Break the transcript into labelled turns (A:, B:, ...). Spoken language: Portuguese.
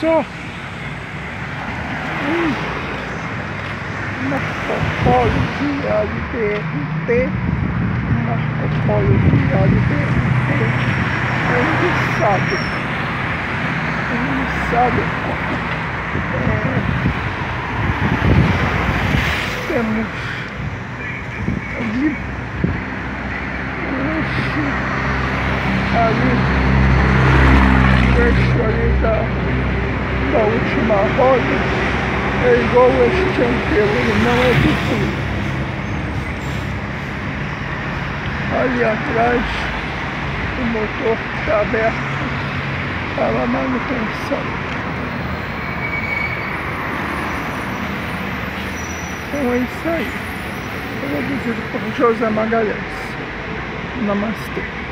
A: só. Hum. Marco Polo Viário BRT. Marco Polo Viário BRT. Ele sabe. Ele sabe. É, temos ali. Ali trecho ali da, roda é igual este inteiro, ele não é de tudo. Ali atrás o motor está aberto para manutenção. Então é isso aí. Produzido por José Magalhães. Namastê.